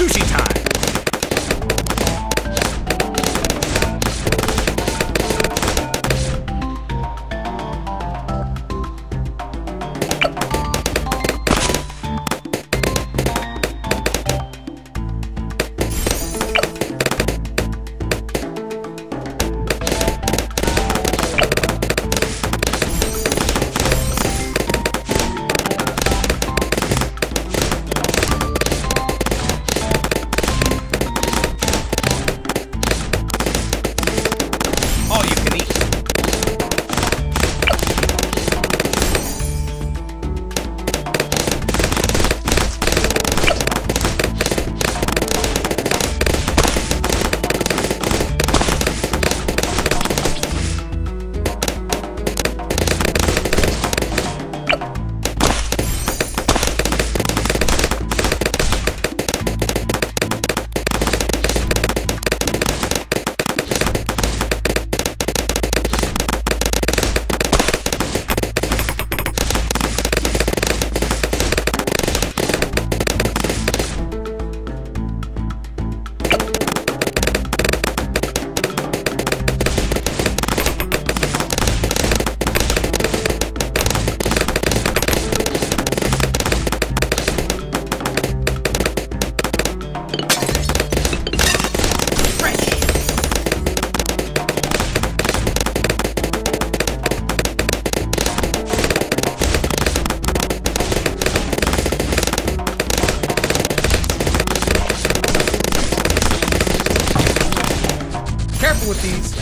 Sushi time! these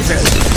are